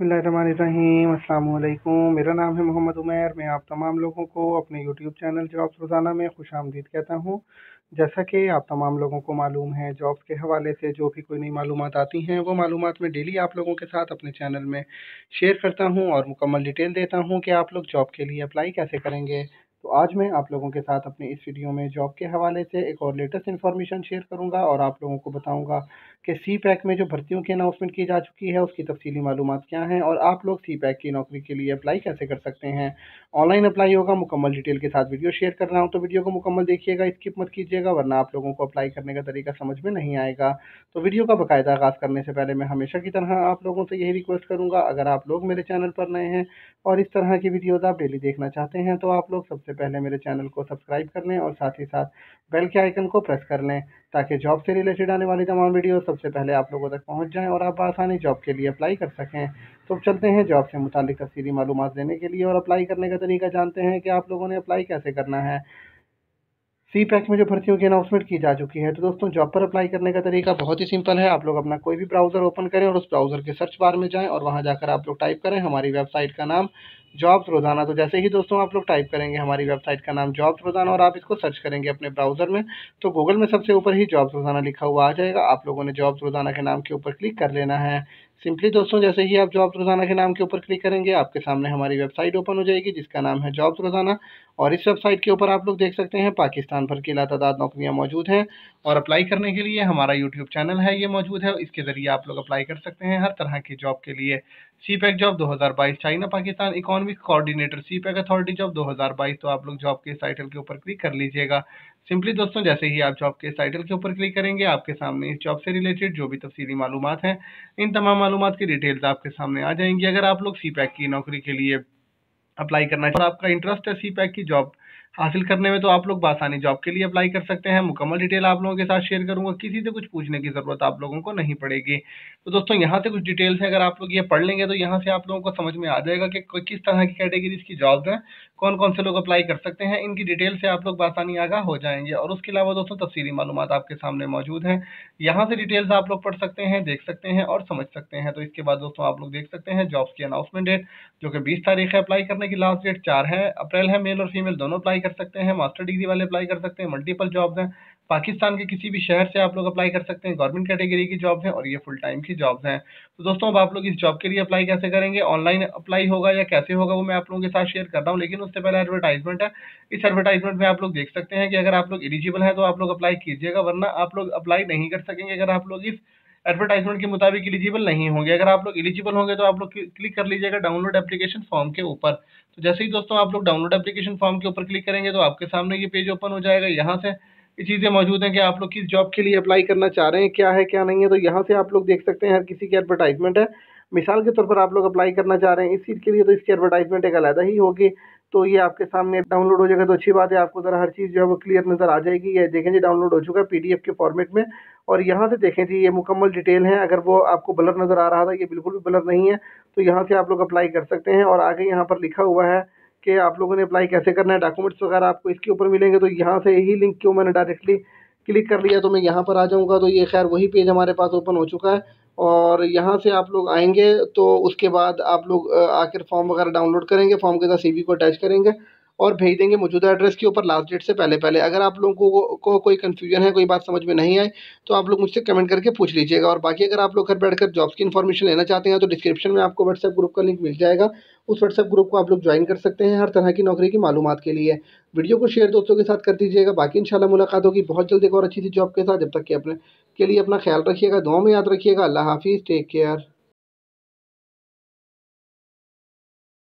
बसमीम अल्लाम मेरा नाम है मोहम्मद उमैर। मैं आप तमाम लोगों को अपने यूट्यूब चैनल जॉब्स रोज़ाना में खुश आमदीद कहता हूँ। जैसा कि आप तमाम लोगों को मालूम है जॉब्स के हवाले से जो भी कोई नई मालूम आती हैं, वो मालूम मैं डेली आप लोगों के साथ अपने चैनल में शेयर करता हूँ और मुकम्मल डिटेल देता हूँ कि आप लोग जॉब के लिए अप्लाई कैसे करेंगे। तो आज मैं आप लोगों के साथ अपने इस वीडियो में जॉब के हवाले से एक और लेटेस्ट इन्फॉर्मेशन शेयर करूँगा और आप लोगों को बताऊँगा कि सी पैक में जो भर्तियों की अनाउंसमेंट की जा चुकी है, उसकी तफसीली मालूम क्या हैं और आप लोग सी पैक की नौकरी के लिए अप्लाई कैसे कर सकते हैं। ऑनलाइन अप्लाई होगा, मुकम्मल डिटेल के साथ वीडियो शेयर कर रहा हूँ तो वीडियो को मुकम्मल देखिएगा स्किप मत कीजिएगा, वरना आप लोगों को अप्लाई करने का तरीका समझ में नहीं आएगा। तो वीडियो का बाकायदा आगाज़ करने से पहले मैं हमेशा की तरह आप लोगों से यही रिक्वेस्ट करूँगा, अगर आप लोग मेरे चैनल पर नए हैं और इस तरह की वीडियोज़ आप डेली देखना चाहते हैं तो आप लोग सबसे पहले मेरे चैनल को सब्सक्राइब कर लें और साथ ही साथ बेल के आइकन को प्रेस कर लें ताकि जॉब से रिलेटेड आने वाली तमाम वीडियो सबसे पहले आप लोगों तक पहुँच जाएँ और आप आसानी जॉब के लिए अप्लाई कर सकें। तो चलते हैं जॉब से मुतालिक तफसीली मालूम देने के लिए और अप्लाई करने का तरीका जानते हैं कि आप लोगों ने अप्लाई कैसे करना है। सी पैक में जो भर्तियों की अनाउंसमेंट की जा चुकी है तो दोस्तों जॉब पर अप्लाई करने का तरीका बहुत ही सिंपल है। आप लोग अपना कोई भी ब्राउज़र ओपन करें और उस ब्राउज़र के सर्च बार में जाएँ और वहाँ जाकर आप लोग टाइप करें हमारी वेबसाइट का नाम जॉब्स रोज़ाना। तो जैसे ही दोस्तों आप लोग टाइप करेंगे हमारी वेबसाइट का नाम जॉब्स रोज़ाना और आप इसको सर्च करेंगे अपने ब्राउज़र में तो गूगल में सबसे ऊपर ही जॉब्स रोज़ाना लिखा हुआ आ जाएगा। आप लोगों ने जॉब्स रोज़ाना के नाम के ऊपर क्लिक कर लेना है। सिंपली दोस्तों, जैसे ही आप जॉब्स रोज़ाना के नाम के ऊपर क्लिक करेंगे, आपके सामने हमारी वेबसाइट ओपन हो जाएगी, जिसका नाम है जॉब्स रोज़ाना। और इस वेबसाइट के ऊपर आप लोग देख सकते हैं, पाकिस्तान भर की लातादाद नौकरियाँ मौजूद हैं। और अप्लाई करने के लिए हमारा यूट्यूब चैनल है, ये मौजूद है। इसके ज़रिए आप लोग अप्लाई कर सकते हैं हर तरह की जॉब के लिए। CPEC job 2022 China Pakistan economic coordinator CPEC authority job 2022 तो आप लोग जॉब के इस टाइटल के ऊपर क्लिक कर लीजिएगा। सिंपली दोस्तों, जैसे ही आप जॉब के इस टाइटल के ऊपर क्लिक करेंगे, आपके सामने इस जॉब से रिलेटेड जो भी तफसीली मालूम हैं, इन तमाम मालूम की डिटेल्स आपके सामने आ जाएँगी। अगर आप लोग सी की नौकरी के लिए अप्लाई करना और आपका इंटरेस्ट है सी की जॉब हासिल करने में तो आप लोग बासानी जॉब के लिए अप्लाई कर सकते हैं। मुकम्मल डिटेल आप लोगों के साथ शेयर करूँगा। किसी से कुछ पूछने की ज़रूरत आप लोगों को नहीं पड़ेगी। तो दोस्तों, यहाँ से कुछ डिटेल्स है। अगर आप लोग ये पढ़ लेंगे तो यहाँ से आप लोगों को समझ में आ जाएगा कि किस तरह की कैटेगरीज की जॉब्स हैं। कौन कौन से लोग अप्लाई कर सकते हैं, इनकी डिटेल से आप लोग बासानी आगाह हो जाएँगे। और उसके अलावा दोस्तों, तफसीली मालूम आपके सामने मौजूद हैं। यहाँ से डिटेल्स आप लोग पढ़ सकते हैं, देख सकते हैं और समझ सकते हैं। तो इसके बाद दोस्तों, आप लोग देख सकते हैं जॉब्स की अनाउंसमेंट डेट जो कि बीस तारीख है अप्लाई करने की लास्ट डेट चार है। अप्रैल है मेल और फीमेल दोनों अप्लाई कर सकते हैं। मास्टर डिग्री वाले अप्लाई कर सकते हैं। मल्टीपल जॉब्स हैं। पाकिस्तान के किसी भी शहर से आप लोग अप्लाई कर सकते हैं गवर्नमेंट कैटेगरी की जॉब्स हैं और ये फुल टाइम की जॉब्स हैं तो दोस्तों अब आप लोग इस जॉब के लिए अप्लाई कैसे करेंगे ऑनलाइन अप्लाई होगा या कैसे होगा वो मैं आप लोगों के साथ शेयर कर रहा हूँ लेकिन उससे पहले एडवर्टाइजमेंट है इस एडवर्टाइजमेंट में आप लोग देख सकते हैं कि अगर आप लोग एलिजिबल हैं तो आप लोग अप्लाई कीजिएगा वरना आप लोग अप्लाई नहीं कर सकेंगे अगर आप लोग इस एडवर्टाइजमेंट के मुताबिक एलिजिबल नहीं होंगे अगर आप लोग एलिजिबल होंगे तो आप लोग क्लिक कर लीजिएगा डाउनलोड एप्लीकेशन फॉर्म के ऊपर तो जैसे ही दोस्तों आप लोग डाउनलोड एप्लीकेशन फॉर्म के ऊपर क्लिक करेंगे तो आपके सामने ये पेज ओपन हो जाएगा यहाँ से ये चीज़ें मौजूद हैं कि आप लोग किस जॉब के लिए अप्लाई करना चाह रहे हैं, क्या है, क्या नहीं है तो यहाँ से आप लोग देख सकते हैं, हर किसी की एडवर्टाइजमेंट है। मिसाल के तौर पर आप लोग अप्लाई करना चाह रहे हैं, इस चीज़ के लिए तो इसकी एडवर्टाइजमेंट एक अलहदा ही होगी। तो ये आपके सामने डाउनलोड हो जाएगा तो अच्छी बात है, आपको ज़रा हर चीज़ जो है वो क्लियर नज़र आ जाएगी। ये देखें जी डाउनलोड हो चुका है पीडीएफ के फॉर्मेट में। और यहाँ से देखें जी, ये मुकम्मल डिटेल है, अगर वो आपको ब्लर नज़र आ रहा था, ये बिल्कुल भी ब्लर नहीं है तो यहाँ से आप लोग अप्लाई कर सकते हैं। और आगे यहाँ पर लिखा हुआ है कि आप लोगों ने अप्लाई कैसे करना है डॉक्यूमेंट्स वगैरह आपको इसके ऊपर मिलेंगे तो यहाँ से यही लिंक क्यों मैंने डायरेक्टली क्लिक कर लिया तो मैं यहाँ पर आ जाऊँगा। तो ये खैर वही पेज हमारे पास ओपन हो चुका है और यहाँ से आप लोग आएँगे तो उसके बाद आप लोग आकर फॉर्म वगैरह डाउनलोड करेंगे फॉर्म के साथ सीवी को अटैच करेंगे। और भेज देंगे मौजूदा एड्रेस के ऊपर लास्ट डेट से पहले पहले। अगर आप लोगों को, को कोई कन्फ्यूज़न है कोई बात समझ में नहीं आए तो आप लोग मुझसे कमेंट करके पूछ लीजिएगा। और बाकी अगर आप लोग घर बैठकर जॉब्स की इन्फॉर्मेशन लेना चाहते हैं तो डिस्क्रिप्शन में आपको व्हाट्सएप ग्रुप का लिंक मिल जाएगा। उस व्हाट्सएप ग्रुप को आप लोग ज्वाइन कर सकते हैं हर तरह की नौकरी की मालूम के लिए। वीडियो को शेयर दोस्तों के साथ कर दीजिएगा। बाकी इंशाल्लाह मुलाकात होगी। बहुत जल्द एक और अच्छी सी जॉब के साथ। जब तक कि अपने के लिए अपना ख्याल रखिएगा दुआ में याद रखिएगा। अल्लाह हाफिज़। Take care